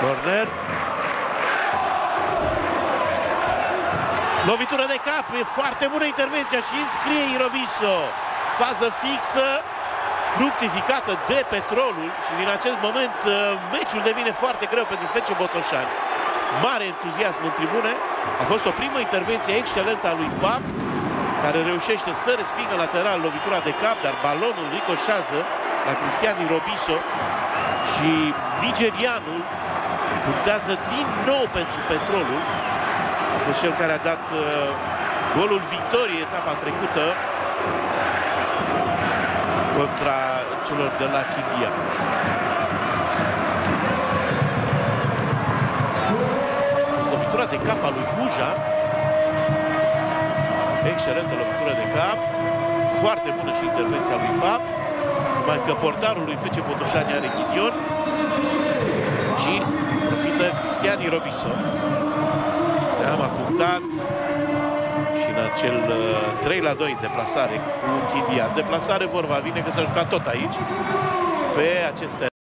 Corner. Lovitură de cap, e foarte bună intervenția și înscrie Irobiso. Fază fixă, fructificată de petrolul și din acest moment uh, meciul devine foarte greu pentru Fece Botoșani. Mare entuziasm în tribune. A fost o primă intervenție excelentă a lui Pap, care reușește să respingă lateral lovitura de cap, dar balonul ricoșează la Cristian Irobiso și nigerianul punctează din nou pentru petrolul. A fost cel care a dat uh, golul victoriei etapa trecută contra celor de la Chindia. Lovitura de cap a lui Huja. Excelentă lovitură de cap. Foarte bună și intervenția lui Pap. Mai că portarul lui Fece Botoșani are ghinion. Și profită Cristian Robiso. Am punctat și în acel 3 la 2 deplasare cu Chindia. Deplasare vorba bine că s-a jucat tot aici pe aceste